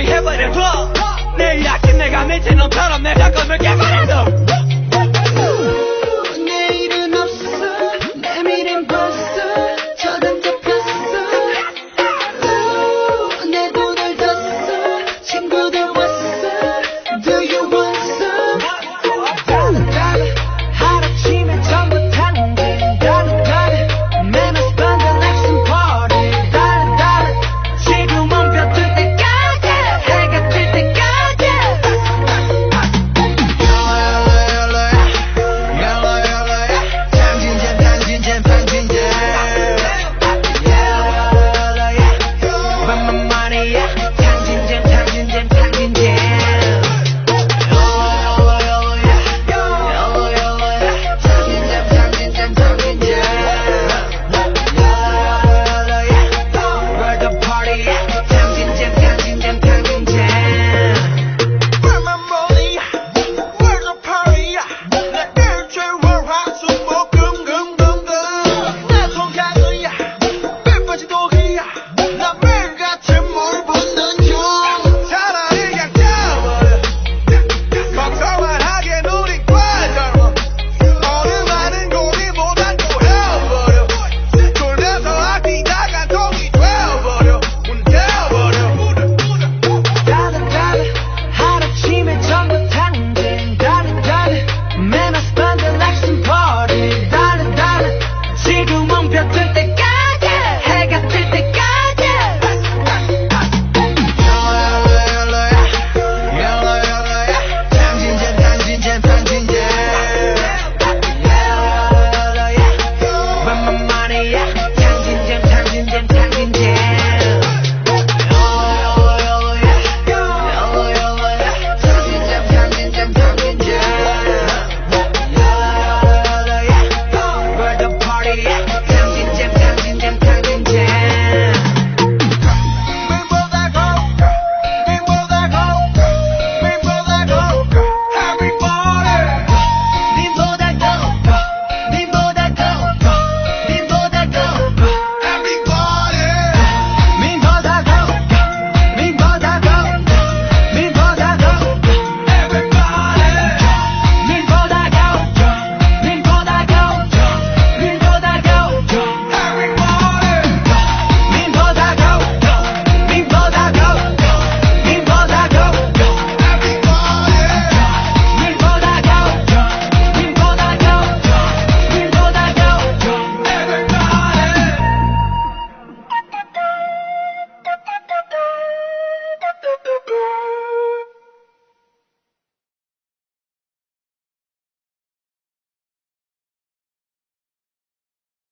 준비해버려 내일 아침 내가 미친 놈처럼 내 작업을 깨버려